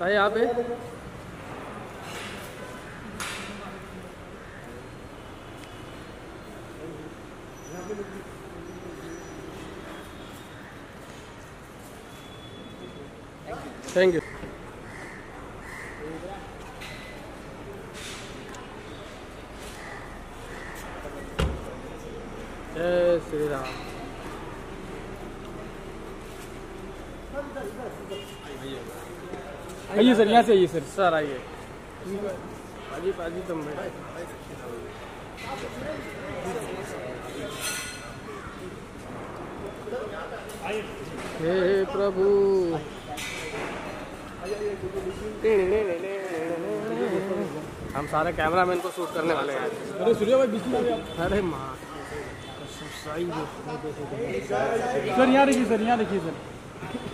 भाई यहाँ thank you जय श्री राम। आइए सर यहाँ से आइए सर। सर आइए। पाजी पाजी तुम हे प्रभु। हम सारे कैमरामैन को शूट करने वाले हैं। अरे सूर्या भाई बीच में। अरे माँ। सर यहाँ देखिए सर यहाँ देखिए sir.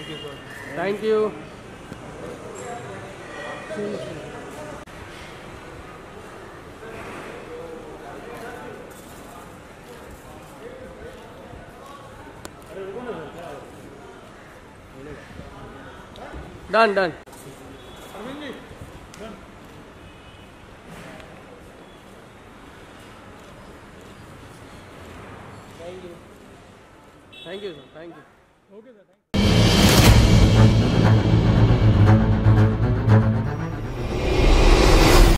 Thank you. Thank you. Done, done. Thank you. Thank you, sir. Thank you. Okay, sir.